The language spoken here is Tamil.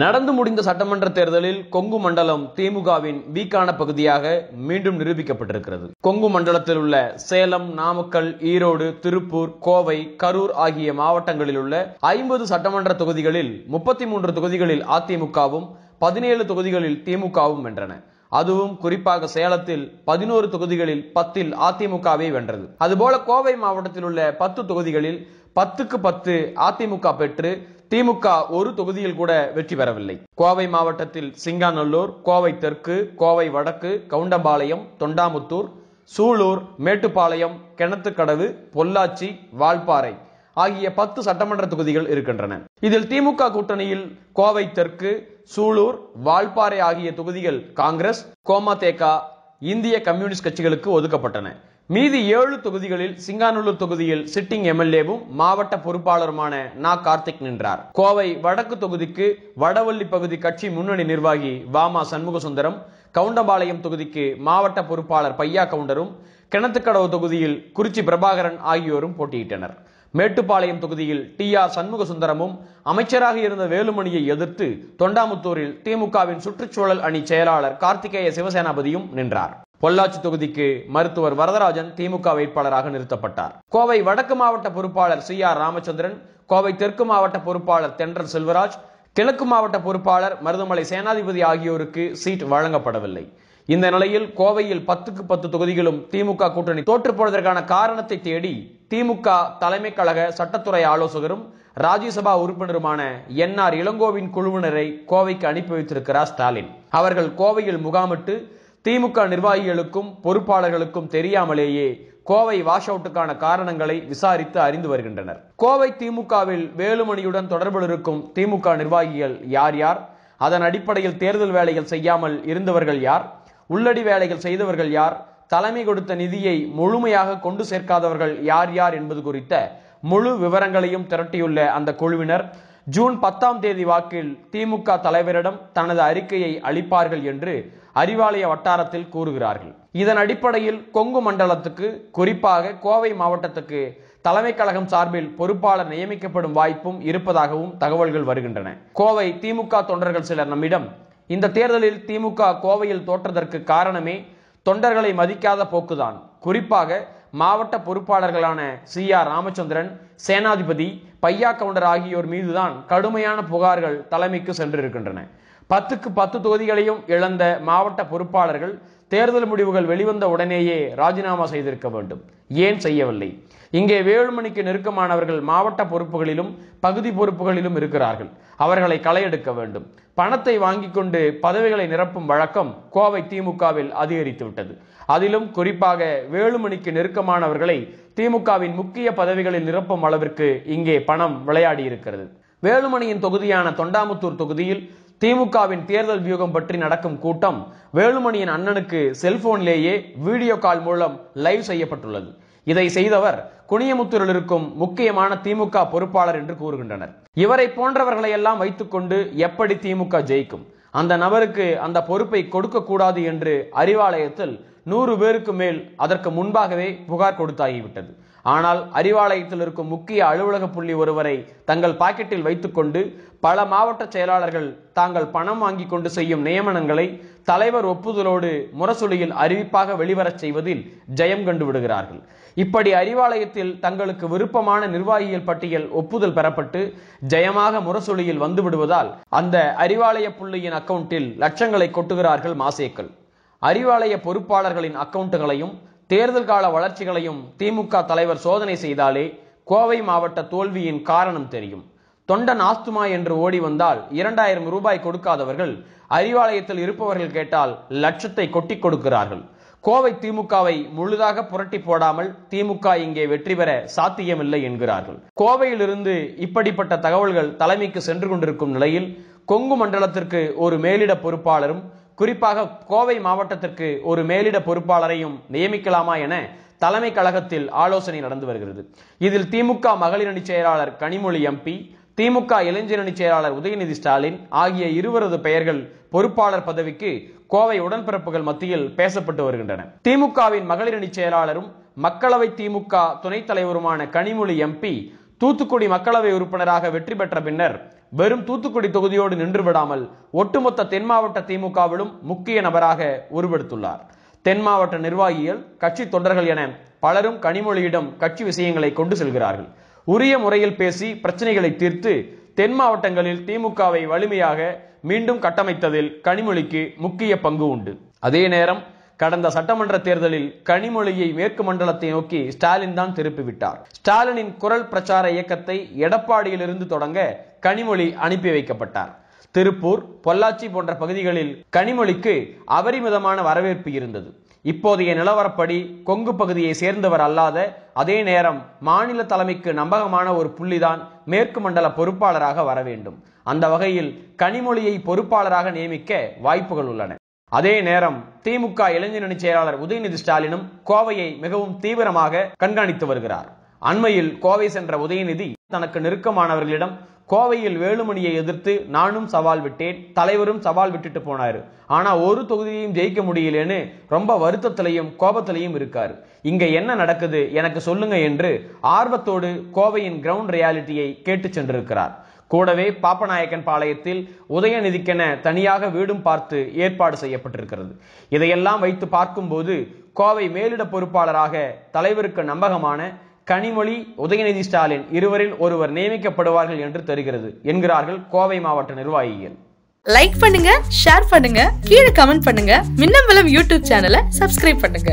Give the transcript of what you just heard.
நடந்து முடிந்த சட்டமன்ற தேர்தலில் கொங்கு மண்டலம் திமுகவின் வீக்கான பகுதியாக மீண்டும் நிரூபிக்கப்பட்டிருக்கிறது. கொங்கு மண்டலத்தில் உள்ள சேலம் நாமக்கல் ஈரோடு திருப்பூர் கோவை கரூர் ஆகிய மாவட்டங்களில் உள்ள ஐம்பது சட்டமன்ற தொகுதிகளில் முப்பத்தி மூன்று தொகுதிகளில் அதிமுகவும் பதினேழு தொகுதிகளில் திமுகவும் வென்றன. அதுவும் குறிப்பாக சேலத்தில் பதினோரு தொகுதிகளில் பத்தில் அதிமுகவே வென்றது. அதுபோல கோவை மாவட்டத்தில் உள்ள பத்து தொகுதிகளில் பத்துக்கு பத்து அதிமுக பெற்று திமுக ஒரு தொகுதியில் கூட வெற்றி பெறவில்லை. கோவை மாவட்டத்தில் சிங்காநல்லூர் கோவை தெற்கு கோவை வடக்கு கவுண்டம்பாளையம் தொண்டாமுத்தூர் சூலூர் மேட்டுப்பாளையம் கிணத்துக்கடவு பொள்ளாச்சி வால்பாறை ஆகிய பத்து சட்டமன்ற தொகுதிகள் இருக்கின்றன. இதில் திமுக கூட்டணியில் கோவை தெற்கு சூலூர் வால்பாறை ஆகிய தொகுதிகள் காங்கிரஸ் கோமாதேகா இந்திய கம்யூனிஸ்ட் கட்சிகளுக்கு ஒதுக்கப்பட்டன. மீதி ஏழு தொகுதிகளில் சிங்காநல்லூர் தொகுதியில் சிட்டிங் எம்எல்ஏவும் மாவட்ட பொறுப்பாளருமான நா. கார்த்திக் நின்றார். கோவை வடக்கு தொகுதிக்கு வடவள்ளி பகுதி கட்சி முன்னணி நிர்வாகி வாமா சண்முகசுந்தரம் கவுண்டம்பாளையம் தொகுதிக்கு மாவட்ட பொறுப்பாளர் பையா கவுண்டரும் கிணத்துக்கடவு தொகுதியில் குறிச்சி பிரபாகரன் ஆகியோரும் போட்டியிட்டனர். மேட்டுப்பாளையம் தொகுதியில் டி. ஆர். சண்முக சுந்தரமும் அமைச்சராக இருந்த வேலுமணியை எதிர்த்து தொண்டாமுத்தூரில் திமுகவின் சுற்றுச்சூழல் அணி செயலாளர் கார்த்திகேய சிவசேனாபதியும் நின்றார். பொள்ளாச்சி தொகுதிக்கு மருத்துவர் வரதராஜன் திமுக வேட்பாளராக நிறுத்தப்பட்டார். கோவை வடக்கு மாவட்ட பொறுப்பாளர் சி ஆர் ராமச்சந்திரன் கோவை தெற்கு மாவட்ட பொறுப்பாளர் தென்றல் செல்வராஜ் கிழக்கு மாவட்ட பொறுப்பாளர் மருதமலை சேனாதிபதி ஆகியோருக்கு சீட் வழங்கப்படவில்லை. இந்த நிலையில் கோவையில் பத்துக்கு பத்து தொகுதிகளும் திமுக கூட்டணி தோற்றுப்போவதற்கான காரணத்தை தேடி திமுக தலைமை கழக சட்டத்துறை ஆலோசகரும் ராஜ்யசபா உறுப்பினருமான என் ஆர் இளங்கோவின் குழுவினரை கோவைக்கு அனுப்பி வைத்திருக்கிறார் ஸ்டாலின். அவர்கள் கோவையில் முகாமிட்டு திமுக நிர்வாகிகளுக்கும் பொறுப்பாளர்களுக்கும் தெரியாமலேயே கோவை வாஷ் அவுட்டுக்கான காரணங்களை விசாரித்து அறிந்து வருகின்றனர். கோவை திமுகவில் வேலுமணியுடன் தொடர்பில் இருக்கும் திமுக நிர்வாகிகள் யார் யார்? அதன் அடிப்படையில் தேர்தல் வேலைகள் செய்யாமல் இருந்தவர்கள் யார்? உள்ளடி வேலைகள் செய்தவர்கள் யார்? தலைமை கொடுத்த நிதியை முழுமையாக கொண்டு சேர்க்காதவர்கள் யார் யார் என்பது குறித்த முழு விவரங்களையும் திரட்டியுள்ள அந்த குழுவினர் ஜூன் பத்தாம் தேதி வாக்கில் திமுக தலைவரிடம் தனது அறிக்கையை அளிப்பார்கள் என்று அறிவாலய வட்டாரத்தில் கூறுகிறார்கள். இதன் அடிப்படையில் கொங்கு மண்டலத்துக்கு குறிப்பாக கோவை மாவட்டத்துக்கு தலைமை கழகம் சார்பில் பொறுப்பாளர் நியமிக்கப்படும் வாய்ப்பும் இருப்பதாகவும் தகவல்கள் வருகின்றன. கோவை திமுக தொண்டர்கள் சிலர் நம்மிடம் இந்த தேர்தலில் திமுக கோவையில் தோற்றதற்கு காரணமே தொண்டர்களை மதிக்காத போக்குதான். குறிப்பாக மாவட்ட பொறுப்பாளர்களான சி. ஆர். ராமச்சந்திரன் சேனாதிபதி பையா கவுண்டர் ஆகியோர் மீதுதான் கடுமையான புகார்கள் தலைமைக்கு சென்றிருக்கின்றன. பத்துக்கு பத்து தொகுதிகளையும் இழந்த மாவட்ட பொறுப்பாளர்கள் தேர்தல் முடிவுகள் வெளிவந்த உடனேயே ராஜினாமா செய்திருக்க வேண்டும். ஏன் செய்யவில்லை? இங்கே வேலுமணிக்கு நெருக்கமானவர்கள் மாவட்ட பொறுப்புகளிலும் பகுதி பொறுப்புகளிலும் இருக்கிறார்கள். அவர்களை களையெடுக்க வேண்டும். பணத்தை வாங்கி கொண்டு பதவிகளை நிரப்பும் வழக்கம் கோவை திமுகவில் அதிகரித்து விட்டது. அதிலும் குறிப்பாக வேலுமணிக்கு நெருக்கமானவர்களை திமுகவின் முக்கிய பதவிகளில் நிரப்பும் அளவிற்கு இங்கே பணம் விளையாடி இருக்கிறது வேலுமணியின் தொகுதியான தொண்டாமுத்தூர் தொகுதியில் திமுகவின் தேர்தல் வியூகம் பற்றி நடக்கும் கூட்டம் வேலுமணியின் அண்ணனுக்கு செல்போனிலேயே வீடியோ கால் மூலம் லைவ் செய்யப்பட்டுள்ளது. இதை செய்தவர் குனியமுத்தூரில் இருக்கும் முக்கியமான திமுக பொறுப்பாளர் என்று கூறுகின்றனர். இவரை போன்றவர்களை எல்லாம் வைத்துக்கொண்டு எப்படி திமுக ஜெயிக்கும்? அந்த நபருக்கு அந்த பொறுப்பை கொடுக்க கூடாது என்று அறிவாலயத்தில் நூறு பேருக்கு மேல் அதற்கு முன்பாகவே புகார் கொடுத்தாகிவிட்டது. ஆனால் அறிவாலயத்தில் இருக்கும் முக்கிய அலுவலக புள்ளி ஒருவரை தங்கள் பாக்கெட்டில் வைத்துக்கொண்டு பல மாவட்ட செயலாளர்கள் தாங்கள் பணம் வாங்கி கொண்டு செய்யும் நியமனங்களை தலைவர் ஒப்புதலோடு முரசொலியில் அறிவிப்பாக வெளிவரச் செய்வதில் ஜெயம் கண்டு விடுகிறார்கள். இப்படி அறிவாலயத்தில் தங்களுக்கு விருப்பமான நிர்வாகிகள் பட்டியல் ஒப்புதல் பெறப்பட்டு ஜெயமாக முரசொலியில் வந்து விடுவதால் அந்த அறிவாலய புள்ளியின் அக்கவுண்டில் லட்சங்களை கொட்டுகிறார்கள் மாசேக்கள். அறிவாலய பொறுப்பாளர்களின் அக்கவுண்டுகளையும் தேர்தல் கால வளர்ச்சிகளையும் திமுக தலைவர் சோதனை செய்தாலே கோவை மாவட்ட தோல்வியின் காரணம் தெரியும். தொண்டன் ஆஸ்துமா என்று ஓடி வந்தால் இரண்டாயிரம் ரூபாய் கொடுக்காதவர்கள் அறிவாலயத்தில் இருப்பவர்கள் கேட்டால் லட்சத்தை கொட்டி கொடுக்கிறார்கள். கோவை திமுகவை முழுதாக புரட்டி போடாமல் திமுக இங்கே வெற்றி பெற சாத்தியமில்லை என்கிறார்கள். கோவையிலிருந்து இப்படிப்பட்ட தகவல்கள் தலைமைக்கு சென்று கொண்டிருக்கும் நிலையில் கொங்கு மண்டலத்திற்கு ஒரு மேலிட பொறுப்பாளரும் குறிப்பாக கோவை மாவட்டத்திற்கு ஒரு மேலிட பொறுப்பாளரையும் நியமிக்கலாமா என தலைமை கழகத்தில் ஆலோசனை நடந்து வருகிறது. இதில் திமுக மகளிர் அணி செயலாளர் கனிமொழி எம்பி திமுக இளைஞர் அணி செயலாளர் உதயநிதி ஸ்டாலின் ஆகிய இருவரது பெயர்கள் பொறுப்பாளர் பதவிக்கு கோவை உடன்பிறப்புகள் மத்தியில் பேசப்பட்டு வருகின்றன. திமுகவின் மகளிர் அணி செயலாளரும் மக்களவை திமுக துணைத் தலைவருமான கனிமொழி எம்பி தூத்துக்குடி மக்களவை உறுப்பினராக வெற்றி பெற்ற பின்னர் வெறும் தூத்துக்குடி தொகுதியோடு நின்று விடாமல் ஒட்டுமொத்த தென் மாவட்ட திமுகவிலும் முக்கிய நபராக உருவெடுத்துள்ளார். தென் மாவட்ட நிர்வாகிகள் கட்சி தொண்டர்கள் என பலரும் கனிமொழியிடம் கட்சி விஷயங்களை கொண்டு செல்கிறார்கள். உரிய முறையில் பேசி பிரச்சனைகளை தீர்த்து தென் மாவட்டங்களில் திமுகவை வலிமையாக மீண்டும் கட்டமைத்ததில் கனிமொழிக்கு முக்கிய பங்கு உண்டு. அதே நேரம் கடந்த சட்டமன்ற தேர்தலில் கனிமொழியை மேற்கு மண்டலத்தை நோக்கி ஸ்டாலின் தான் திருப்பிவிட்டார். ஸ்டாலினின் குரல் பிரச்சார இயக்கத்தை எடப்பாடியிலிருந்து தொடங்க கனிமொழி அனுப்பி வைக்கப்பட்டார். திருப்பூர் பொள்ளாச்சி போன்ற பகுதிகளில் கனிமொழிக்கு அபரிமிதமான வரவேற்பு இருந்தது. இப்போதைய நிலவரப்படி கொங்கு பகுதியை சேர்ந்தவர் அல்லாத அதே நேரம் மாநில தலைமைக்கு நம்பகமான ஒரு புள்ளிதான் மேற்கு மண்டல பொறுப்பாளராக வர வேண்டும். அந்த வகையில் கனிமொழியை பொறுப்பாளராக நியமிக்க வாய்ப்புகள் உள்ளன. அதே நேரம் திமுக இளைஞரணி செயலாளர் உதயநிதி ஸ்டாலினும் கோவையை மிகவும் தீவிரமாக கண்காணித்து வருகிறார். அண்மையில் கோவை சென்ற உதயநிதி தனக்கு நெருக்கமானவர்களிடம் கோவையில் வேலுமணியை எதிர்த்து நானும் சவால் விட்டேன் தலைவரும் சவால் விட்டுட்டு போனாரு. ஆனா ஒரு தொகுதியையும் ஜெயிக்க முடியலன்னு ரொம்ப வருத்தத்திலையும் கோபத்திலையும் இருக்காரு. இங்க என்ன நடக்குது எனக்கு சொல்லுங்க என்று ஆர்வத்தோடு கோவையின் கிரவுண்ட் ரியாலிட்டியை கேட்டு சென்றிருக்கிறார். கூடவே பாப்பநாயக்கன் பாளையத்தில் உதயநிதிக்கென தனியாக வீடும் பார்த்து ஏற்பாடு செய்யப்பட்டிருக்கிறது. இதையெல்லாம் வைத்து பார்க்கும்போது கோவை மேலிட பொறுப்பாளராக தலைவருக்கு நம்பகமான கனிமொழி உதயநிதி ஸ்டாலின் இருவரில் ஒருவர் நியமிக்கப்படுவார்கள் என்று தெரிகிறது என்கிறார்கள் கோவை மாவட்ட நிர்வாகிகள். லைக் பண்ணுங்க ஷேர் பண்ணுங்க கீழே கமெண்ட் பண்ணுங்க மின்னம்பலம் யூடியூப் சேனலை சப்ஸ்கிரைப் பண்ணுங்க.